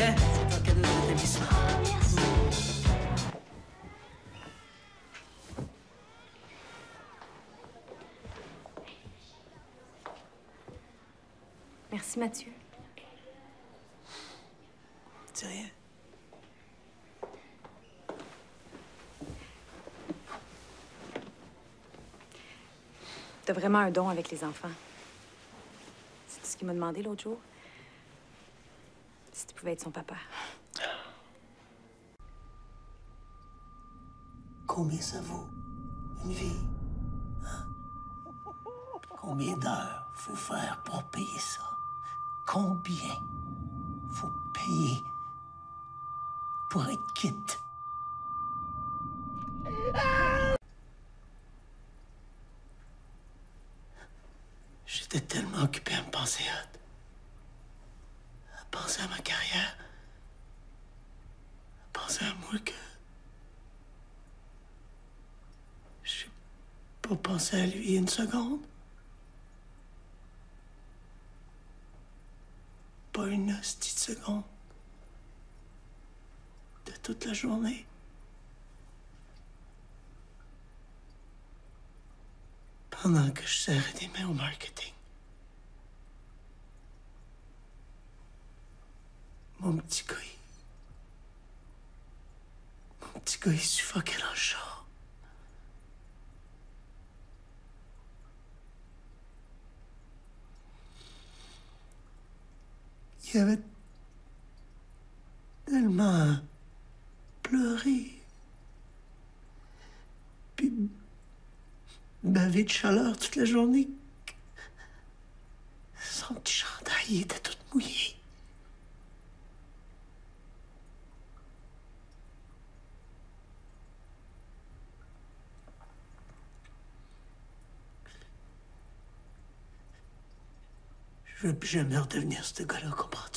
C'est. Merci, Mathieu. C'est rien. T'as vraiment un don avec les enfants. C'est ce qu'il m'a demandé l'autre jour? Si tu pouvais être son papa. Combien ça vaut une vie? Hein? Combien d'heures faut faire pour payer ça? Combien faut payer pour être quitte? J'étais tellement occupé à me penser hot. À penser à ma carrière. À moi que. J'ai pas pensé à lui une seconde. Pas une hostie de seconde. De toute la journée. Pendant que je serrais des mains au marketing. Mon petit gars, il- Mon petit il suffoquait dans le char. Il avait tellement pleuré. Puis bavé de chaleur toute la journée. Son petit chandail il était tout mouillé. że bierzemy ode mnie z tego rękopat.